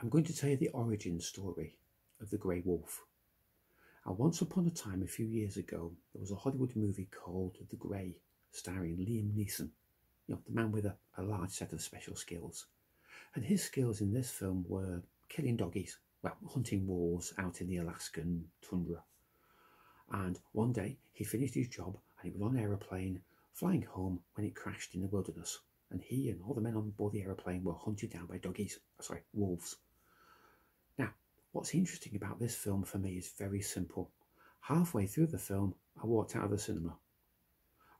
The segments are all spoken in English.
I'm going to tell you the origin story of the Grey Wolf. Now, once upon a time, a few years ago, there was a Hollywood movie called The Grey, starring Liam Neeson, you know, the man with a, a large set of special skills. And his skills in this film were killing doggies, well, hunting wolves out in the Alaskan tundra. And one day he finished his job and he was on an aeroplane flying home when it crashed in the wilderness. And he and all the men on board the aeroplane were hunted down by doggies, sorry, wolves. What's interesting about this film for me is very simple. Halfway through the film, I walked out of the cinema.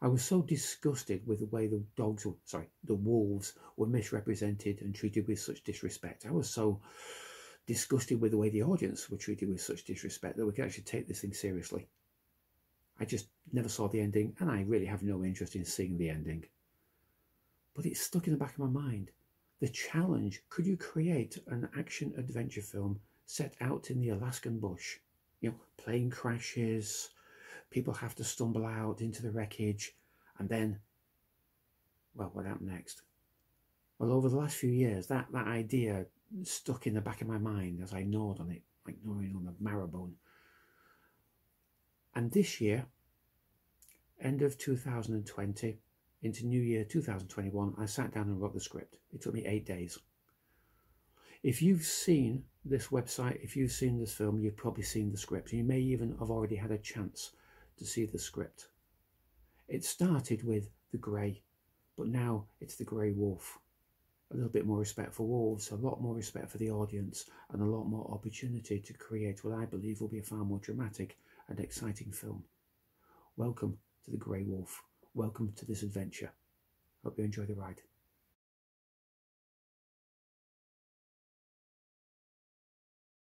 I was so disgusted with the way the dogs, were, sorry, the wolves were misrepresented and treated with such disrespect. I was so disgusted with the way the audience were treated with such disrespect that we could actually take this thing seriously. I just never saw the ending, and I really have no interest in seeing the ending. But it's stuck in the back of my mind. The challenge could you create an action adventure film set out in the Alaskan bush? You know, plane crashes, people have to stumble out into the wreckage, and then, well, what happened next? Well, over the last few years, that, that idea stuck in the back of my mind as I gnawed on it, like gnawing on a marrow bone. And this year, end of 2020 into New Year 2021, I sat down and wrote the script. It took me eight days. If you've seen this website, if you've seen this film, you've probably seen the script. You may even have already had a chance to see the script. It started with the grey, but now it's the grey wolf. A little bit more respect for wolves, a lot more respect for the audience, and a lot more opportunity to create what I believe will be a far more dramatic and exciting film. Welcome to the Grey Wolf. Welcome to this adventure. Hope you enjoy the ride.